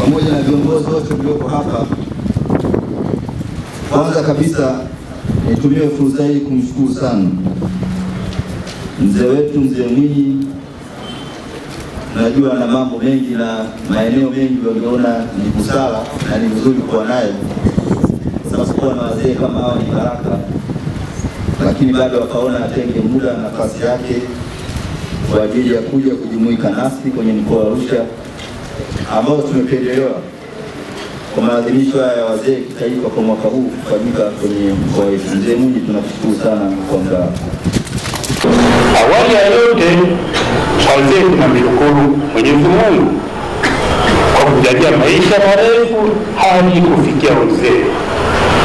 pamoja na viongozi wote mlioko hapa, kwanza kabisa nitumie fursa hii kumshukuru sana mzee wetu mzee Mwinyi. Najua na mambo mengi na maeneo mengi waliona ni busara na ni vizuri kuwa naye, sababu kuwa na wazee kama hawa ni baraka, lakini bado wakaona atenge muda na nafasi yake kwa ajili ya kuja kujumuika nasi kwenye mkoa wa Arusha ambao tumependelewa kwa maadhimisho haya ya wazee kitaifa kwa mwaka huu kufanyika kwenye mkoa wetu. Mzee Mwinyi, tunakushukuru sana kwa muda wako. Awali ya yote, kwa wazee tunamshukuru Mwenyezi Mungu kwa kujalia maisha marefu hadi kufikia uzee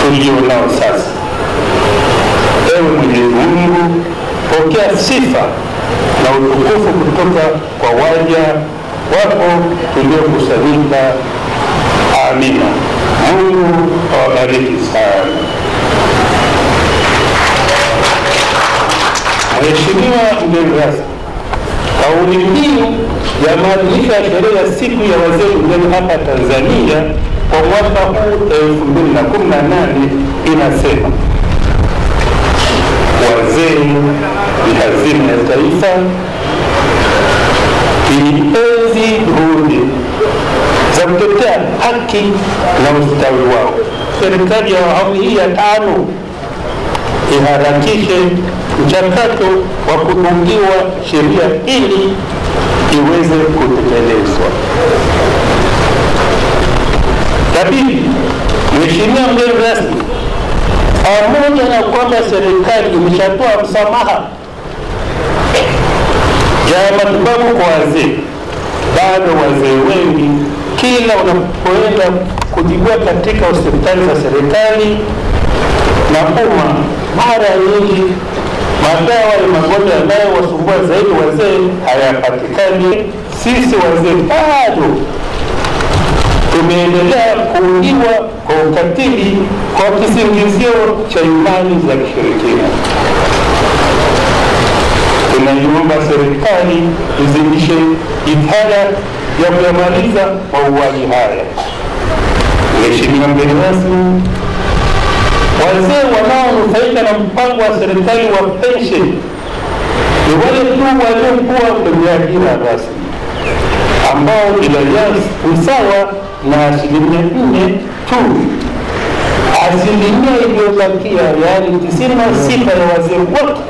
tulio nao sasa. Ewe Mwenyezi Mungu, pokea sifa na utukufu kutoka kwa waja wako tuliokusanyika. Amina. Mungu awabariki sana. Mheshimiwa mgeni rasmi, kauli mbiu ya maadhimisho ya sherehe ya siku ya wazee duniani hapa Tanzania kwa mwaka huu 2018 inasema wazee ni hazina ya taifa, ienzi juhudi za kutetea haki na ustawi wao. Serikali ya awamu hii ya tano iharakishe mchakato wa kutungiwa sheria ili iweze kutekelezwa. La pili, Mheshimiwa mgeni rasmi, pamoja na kwamba serikali imeshatoa msamaha ya matibabu kwa wazee, bado wazee wengi kila unapoenda kujigua katika hospitali za serikali na umma, mara nyingi madawa ya magonjwa ambayo wasumbua zaidi wazee hayapatikani. Sisi wazee bado tumeendelea kuuliwa kwa ukatili kwa kisingizio cha imani za kishirikina. Tunaiomba serikali izidishe jitihada ya kuyamaliza mauaji haya. Mheshimiwa mgeni rasmi, wazee wanaonufaika na mpango wa serikali wa pensheni ni wale tu waliokuwa kwenye ajira rasmi ambao idadi usawa na asilimia nne tu. Asilimia iliyobakia, yaani tisini na sita ya wazee wote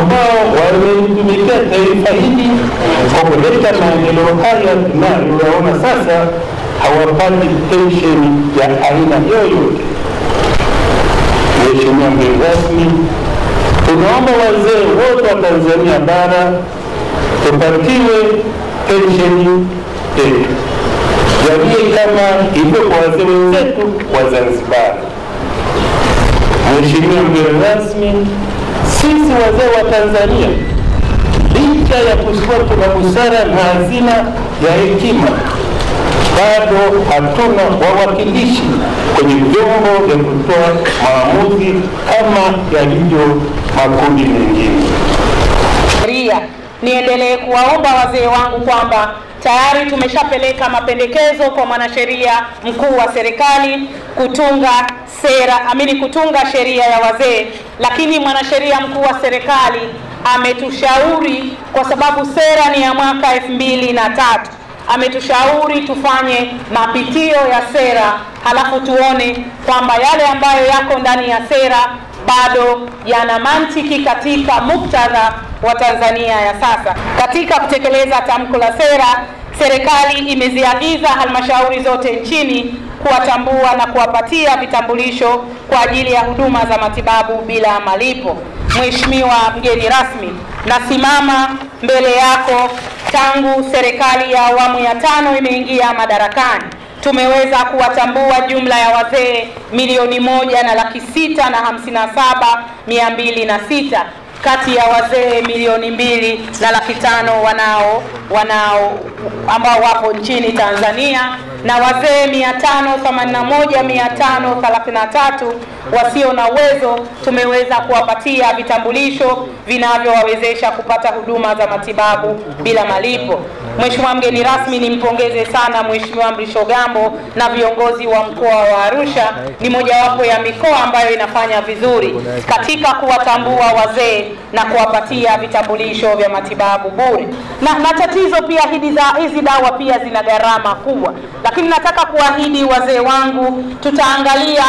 ambao wamelitumikia taifa hili kwa kuleta maendeleo haya tunayoyaona sasa, hawapati pensheni ya aina yoyote. Mheshimiwa mgeni rasmi, tunaomba wazee wote wa Tanzania bara tupatiwe pensheni yetu, jamii kama ilivyo kwa wazee wenzetu wa Zanzibar. Mheshimiwa mgeni rasmi, sisi wazee wa Tanzania licha ya kusikia tuna busara na hazina ya hekima, bado hatuna wawakilishi kwenye vyombo vya kutoa maamuzi kama yalivyo makundi mengine. Niendelee kuwaomba wazee wangu kwamba tayari tumeshapeleka mapendekezo kwa mwanasheria mkuu wa serikali kutunga sera amini kutunga sheria ya wazee, lakini mwanasheria mkuu wa serikali ametushauri kwa sababu sera ni ya mwaka elfu mbili na tatu. Ametushauri tufanye mapitio ya sera halafu tuone kwamba yale ambayo yako ndani ya sera bado yana mantiki katika muktadha wa Tanzania ya sasa. Katika kutekeleza tamko la sera, serikali imeziagiza halmashauri zote nchini kuwatambua na kuwapatia vitambulisho kwa ajili ya huduma za matibabu bila malipo. Mheshimiwa mgeni rasmi, nasimama mbele yako tangu serikali ya awamu ya tano imeingia madarakani tumeweza kuwatambua jumla ya wazee milioni moja na laki sita na hamsini na saba mia mbili na sita kati ya wazee milioni mbili na laki tano wanao wanao ambao wapo nchini Tanzania na wazee mia tano themanini na moja mia tano thelathini na tatu wasio na uwezo tumeweza kuwapatia vitambulisho vinavyowawezesha kupata huduma za matibabu bila malipo. Mheshimiwa mgeni rasmi, nimpongeze sana Mheshimiwa Mrisho Gambo na viongozi wa mkoa wa Arusha. Ni mojawapo ya mikoa ambayo inafanya vizuri katika kuwatambua wazee na kuwapatia vitambulisho vya matibabu bure. Na, na tatizo pia hizi dawa pia zina gharama kubwa, lakini nataka kuahidi wazee wangu tutaangalia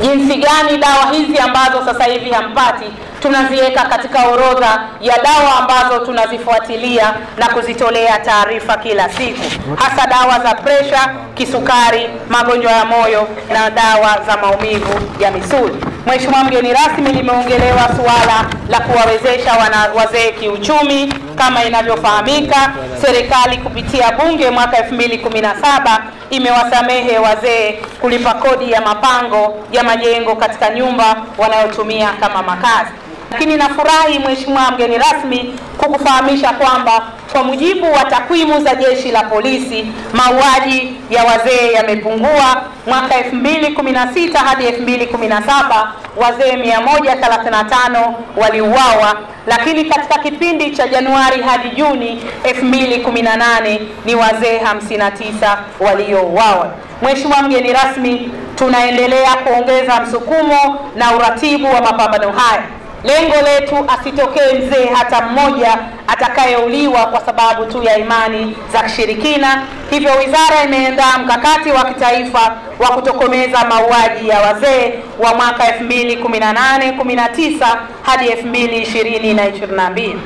jinsi gani dawa hizi ambazo sasa hivi hampati tunaziweka katika orodha ya dawa ambazo tunazifuatilia na kuzitolea taarifa kila siku, hasa dawa za presha, kisukari, magonjwa ya moyo na dawa za maumivu ya misuli. Mheshimiwa mgeni rasmi, limeongelewa suala la kuwawezesha wazee kiuchumi. Kama inavyofahamika, serikali kupitia bunge mwaka 2017 imewasamehe wazee kulipa kodi ya mapango ya majengo katika nyumba wanayotumia kama makazi. Lakini nafurahi Mheshimiwa mgeni rasmi kukufahamisha kwamba kwa mujibu wa takwimu za jeshi la polisi mauaji ya wazee yamepungua. Mwaka 2016 hadi 2017 wazee 135 waliuawa, lakini katika kipindi cha Januari hadi Juni 2018 ni wazee 59 waliouawa. Mheshimiwa mgeni rasmi, tunaendelea kuongeza msukumo na uratibu wa mapambano haya. Lengo letu asitokee mzee hata mmoja atakayeuliwa kwa sababu tu ya imani za kishirikina. Hivyo wizara imeandaa mkakati wa kitaifa wa kutokomeza mauaji ya wazee wa mwaka 2018 19 hadi 2020 na 22.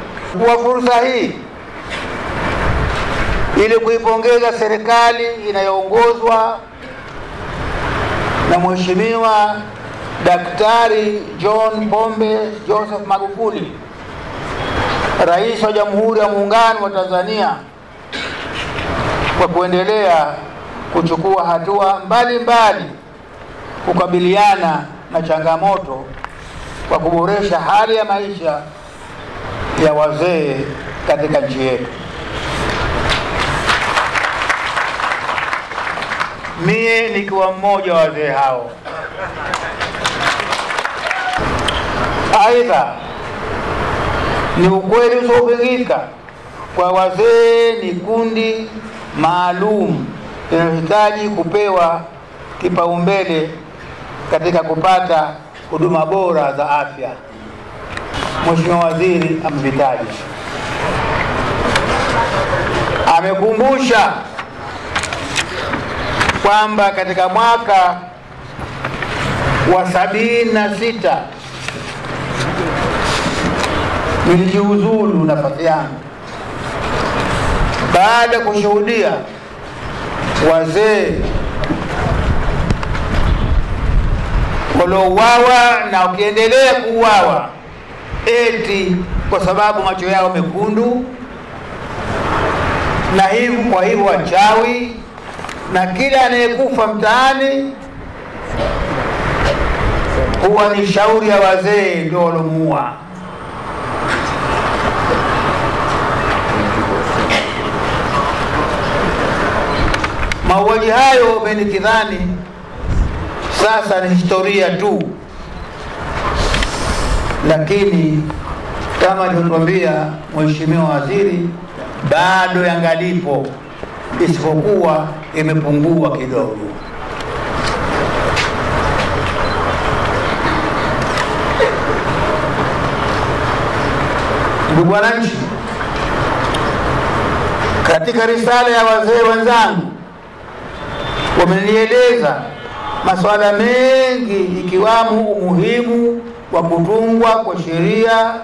Kwa fursa hii ili kuipongeza serikali inayoongozwa na Mheshimiwa Daktari John Pombe Joseph Magufuli, Rais wa Jamhuri ya Muungano wa Tanzania, kwa kuendelea kuchukua hatua mbalimbali kukabiliana na changamoto kwa kuboresha hali ya maisha ya wazee katika nchi yetu. Mie nikiwa mmoja wa wazee hao. Aidha, ni ukweli usiopingika kwa wazee ni kundi maalum linalohitaji kupewa kipaumbele katika kupata huduma bora za afya. Mheshimiwa Waziri amevitaja, amekumbusha kwamba katika mwaka wa sabini na sita nilijiuzulu nafasi yangu baada ya kushuhudia wazee waliouawa na wakiendelea kuuawa eti kwa sababu macho yao mekundu, na hivyo kwa hivyo wachawi, na kila anayekufa mtaani huwa ni shauri ya wazee ndio walomuua. Mauaji hayo menikidhani sasa ni historia tu, lakini kama alivyotuambia Mheshimiwa Waziri, bado yangalipo, isipokuwa imepungua kidogo. Ndugu wananchi, katika risala ya wazee wenzangu wamenieleza masuala mengi ikiwamo umuhimu wa kutungwa kwa sheria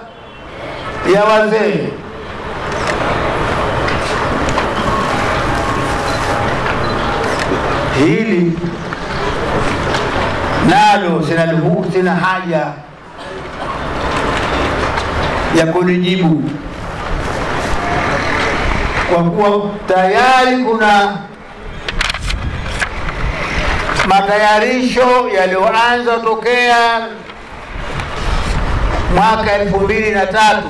ya wazee. Hili nalo sina, haja ya kunijibu kwa kuwa tayari kuna matayarisho yaliyoanza tokea mwaka elfu mbili na tatu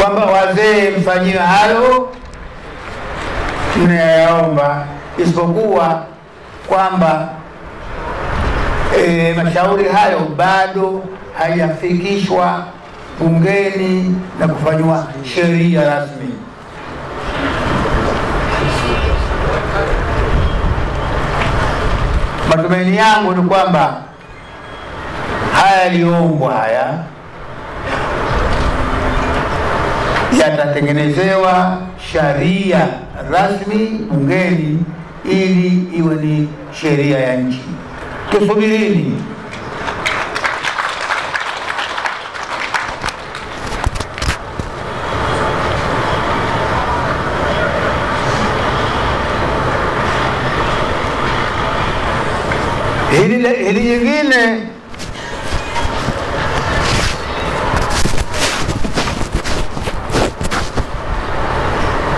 kwamba wazee mfanyiwe hayo tunayaomba, isipokuwa kwamba e, mashauri hayo bado hayafikishwa bungeni na kufanyiwa sheria rasmi. Matumaini yangu ni kwamba haya yaliyoombwa haya yatatengenezewa sharia rasmi bungeni ili iwe ni sheria ya nchi. Tusubirini. Hili hili jingine.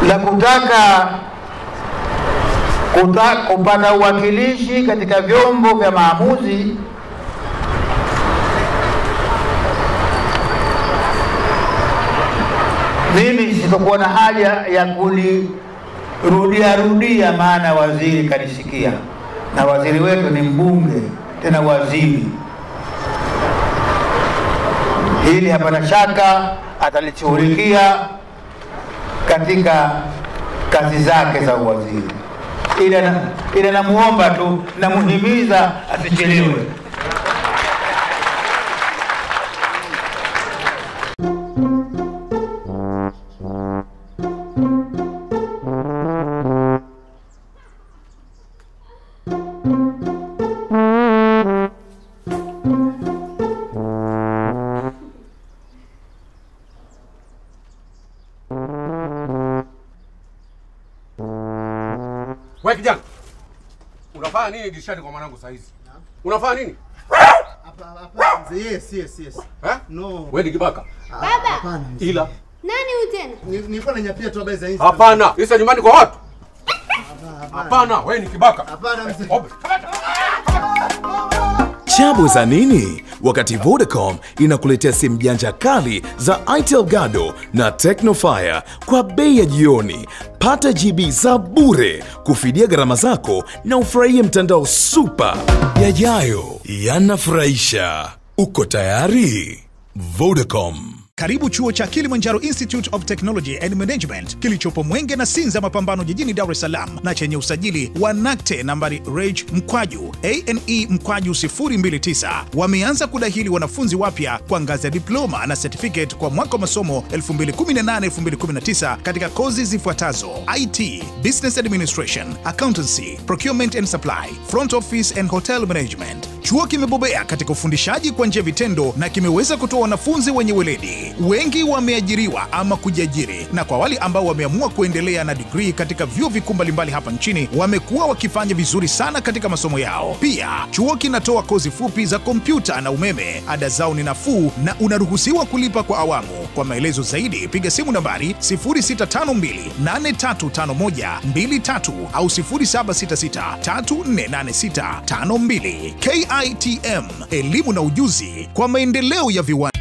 La kutaka kuta, kupata uwakilishi katika vyombo vya maamuzi. Mimi sitokuwa na haja ya kulirudia rudia, maana waziri kanisikia, na waziri wetu ni mbunge tena waziri. Hili hapana shaka atalishughulikia katika kazi zake za uwaziri, ila namwomba namuomba tu, namuhimiza asichelewe. Nini dirishani kwa mwanangu saa hizi? Unafanya nini? Yes, yes, yes. Eh? No. Wewe ni kibaka. Hapana. Ila Nani huyu tena? Ni- Nilikuwa nanyapia tu habari za Insta. hapana. Isa nyumbani kwa watu. Hapana, wewe ni kibaka. Hapana mzee. Chabu za nini? Wakati Vodacom inakuletea simu janja kali za Itel Gado na Tecnofire kwa bei ya jioni. Pata GB za bure kufidia gharama zako na ufurahie mtandao super. Yajayo yanafurahisha. Uko tayari? Vodacom. Karibu chuo cha Kilimanjaro Institute of Technology and Management kilichopo Mwenge na Sinza Mapambano jijini Dar es Salaam na chenye usajili wa NACTE nambari reg mkwaju ane mkwaju 029 wameanza kudahili wanafunzi wapya kwa ngazi ya diploma na certificate kwa mwaka wa masomo 2018-2019 katika kozi zifuatazo: IT, Business Administration, Accountancy, Procurement and Supply, Front Office and Hotel Management. Chuo kimebobea katika ufundishaji kwa njia vitendo na kimeweza kutoa wanafunzi wenye weledi. Wengi wameajiriwa ama kujiajiri, na kwa wale ambao wameamua kuendelea na digrii katika vyuo vikuu mbalimbali hapa nchini wamekuwa wakifanya vizuri sana katika masomo yao. Pia chuo kinatoa kozi fupi za kompyuta na umeme. Ada zao ni nafuu na unaruhusiwa kulipa kwa awamu. Kwa maelezo zaidi piga simu nambari 0652835123 au 0766348652. KITM, elimu na ujuzi kwa maendeleo ya viwanda.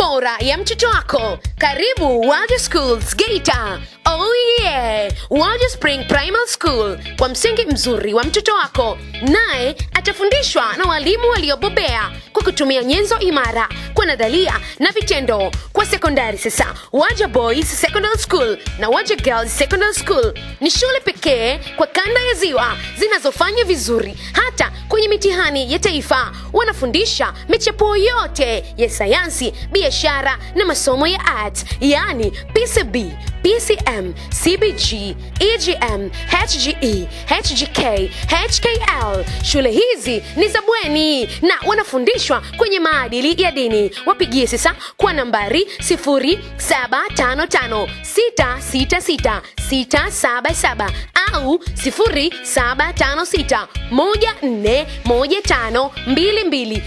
Bora ya mtoto wako, karibu Waja Schools Geita. Oh yeah! Waja Spring Primary School kwa msingi mzuri wa mtoto wako, naye atafundishwa na walimu waliobobea kwa kutumia nyenzo imara kwa nadharia na vitendo. Kwa sekondari sasa, Waja Boys Secondary School na Waja Girls Secondary School ni shule pekee kwa kanda ya Ziwa zinazofanya vizuri hata kwenye mitihani ya taifa. Wanafundisha michepuo yote ya sayansi, biashara na masomo ya art, yani PCB, PCM, CBG, EGM, HGE, HGK, HKL. Shule hizi ni za bweni na wanafundishwa kwenye maadili ya dini. Wapigie sasa kwa nambari 0755666677 au 0756141522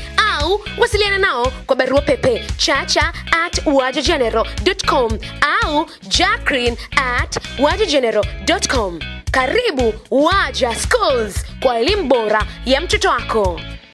au wasiliana nao kwa barua pepe chacha at wajageneral.com au jacrin at wajageneral.com. Karibu Waja Schools kwa elimu bora ya mtoto wako.